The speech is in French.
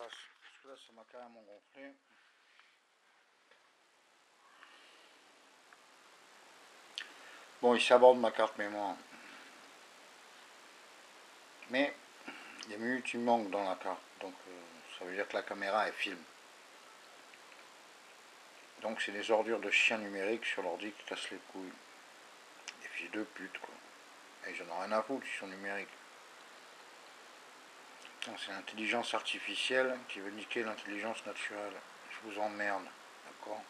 Parce que là, m'a carrément. Bon, il s'aborde ma carte mémoire. Mais il y a minutes qui manque dans la carte. Donc euh, ça veut dire que la caméra est film. Donc c'est des ordures de chiens numériques sur l'ordi qui cassent les couilles. Des fils de pute quoi. Et j'en ai rien à foutre, ils sont numériques. C'est l'intelligence artificielle qui veut niquer l'intelligence naturelle. Je vous emmerde, d'accord?